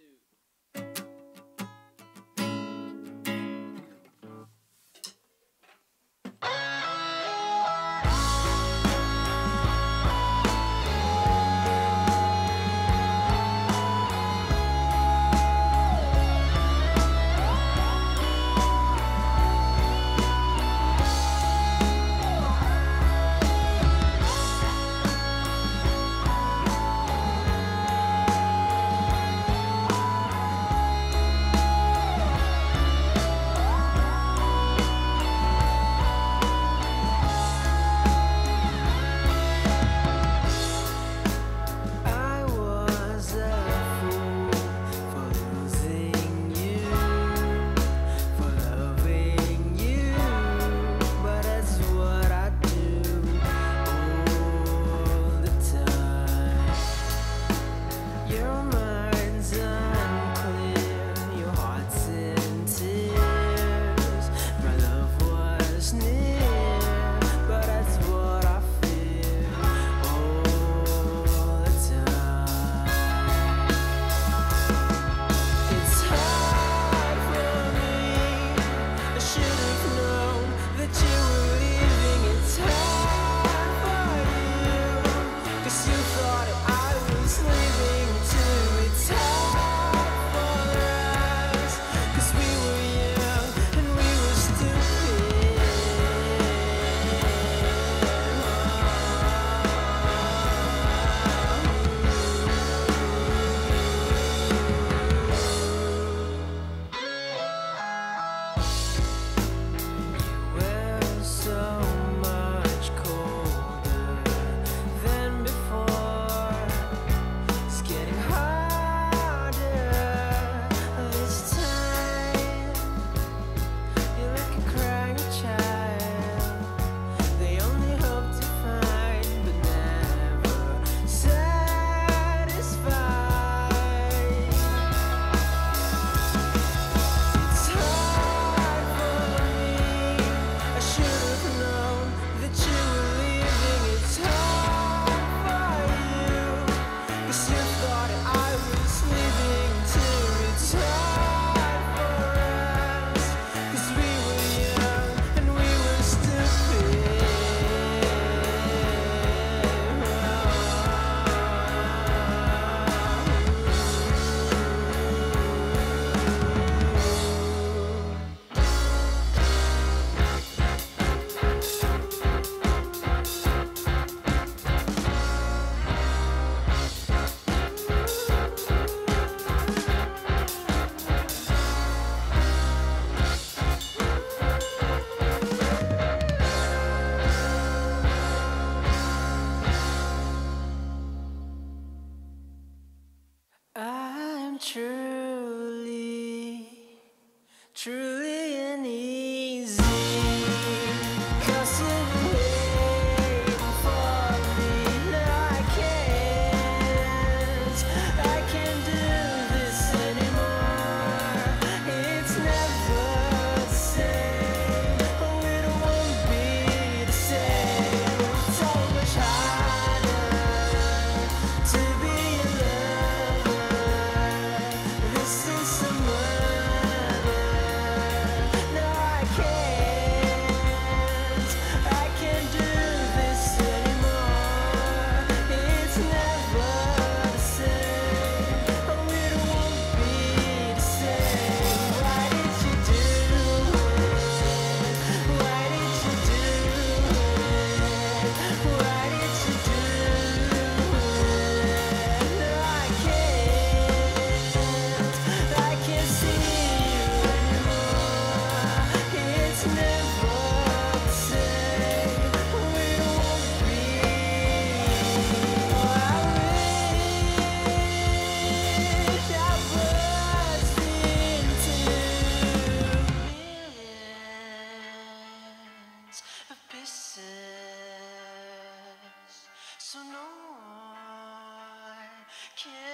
two. Truly, truly suspicious, so no one can.